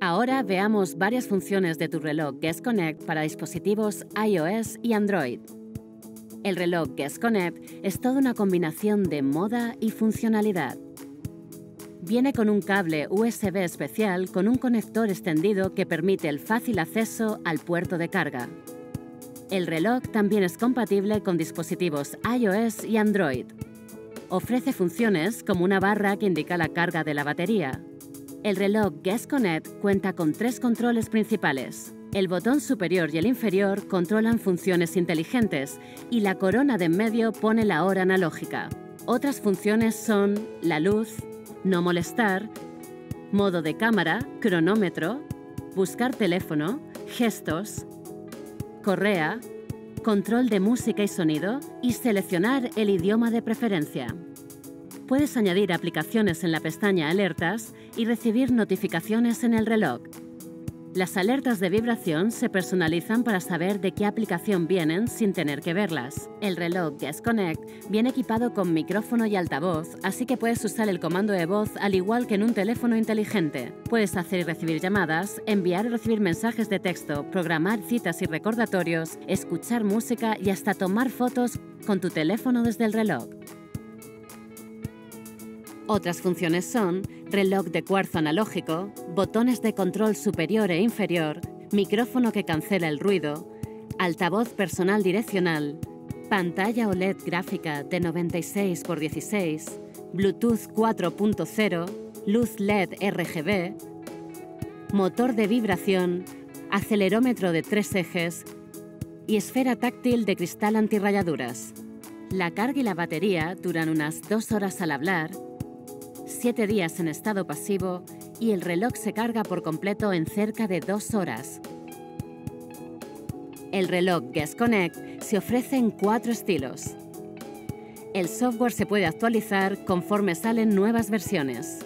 Ahora veamos varias funciones de tu reloj Guest Connect para dispositivos iOS y Android. El reloj Guest Connect es toda una combinación de moda y funcionalidad. Viene con un cable USB especial con un conector extendido que permite el fácil acceso al puerto de carga. El reloj también es compatible con dispositivos iOS y Android. Ofrece funciones como una barra que indica la carga de la batería, el reloj Guest Connect cuenta con tres controles principales. El botón superior y el inferior controlan funciones inteligentes y la corona de en medio pone la hora analógica. Otras funciones son la luz, no molestar, modo de cámara, cronómetro, buscar teléfono, gestos, correa, control de música y sonido y seleccionar el idioma de preferencia. Puedes añadir aplicaciones en la pestaña Alertas y recibir notificaciones en el reloj. Las alertas de vibración se personalizan para saber de qué aplicación vienen sin tener que verlas. El reloj Guest Connect viene equipado con micrófono y altavoz, así que puedes usar el comando de voz al igual que en un teléfono inteligente. Puedes hacer y recibir llamadas, enviar y recibir mensajes de texto, programar citas y recordatorios, escuchar música y hasta tomar fotos con tu teléfono desde el reloj. Otras funciones son reloj de cuarzo analógico, botones de control superior e inferior, micrófono que cancela el ruido, altavoz personal direccional, pantalla OLED gráfica de 96 x 16, Bluetooth 4.0, luz LED RGB, motor de vibración, acelerómetro de tres ejes y esfera táctil de cristal antirrayaduras. La carga y la batería duran unas dos horas al hablar 7 días en estado pasivo y el reloj se carga por completo en cerca de 2 horas. El reloj Guest Connect se ofrece en cuatro estilos. El software se puede actualizar conforme salen nuevas versiones.